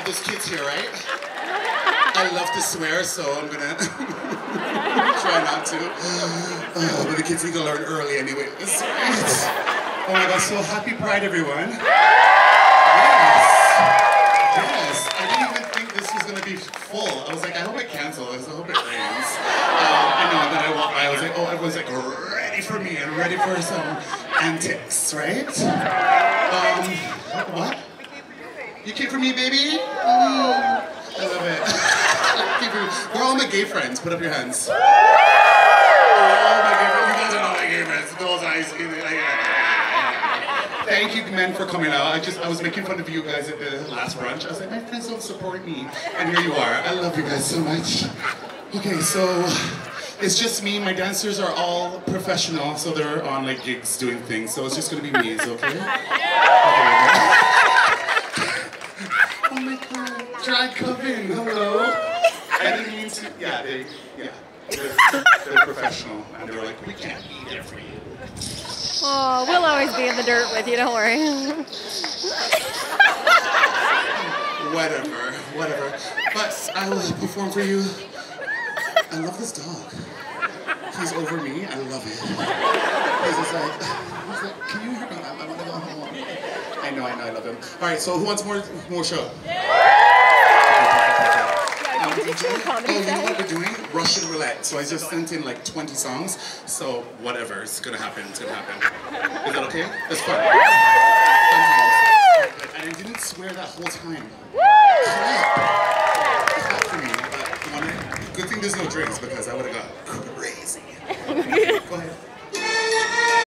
Uh, there's kids here, right? I love to swear, so I'm gonna try not to. Uh, but the kids need to learn early anyway. Oh my gosh, so happy Pride, everyone. Yes. Yes. I didn't even think this was gonna be full. I was like, I hope it cancels. I hope it rains. Um, I know, and then I walked by, I was like, oh, everyone's like ready for me and ready for some antics, right? Um, what? You came for me, baby? Mm, I love it. We're all my gay friends. Put up your hands. All my gay friends. You guys are not my gay friends. Those eyes. Thank you, men, for coming out. I just, I was making fun of you guys at the last brunch. I was like, my friends don't support me. And here you are. I love you guys so much. Okay, so it's just me. My dancers are all professional, so they're on like gigs doing things. So it's just gonna be me, is okay. Oh my god, drag Coven, hello. I didn't mean to, yeah, they, yeah. They're, they're professional, and they were like, we can't be there for you. Oh, we'll always be in the dirt with you, don't worry. whatever, whatever. But I will perform for you. I love this dog. He's over me, I love it. He's just like, he's like, can you hear me? I, I want to go home. I know, I know, I love him. All right, so who wants more, more show? Um, set? what we're doing? Russian roulette. So I just sent in like 20 songs. So whatever, it's gonna happen. It's gonna happen. Is that okay? That's fine. And I didn't swear that whole time. Clap. Clap for me. But you good thing there's no drinks because I would have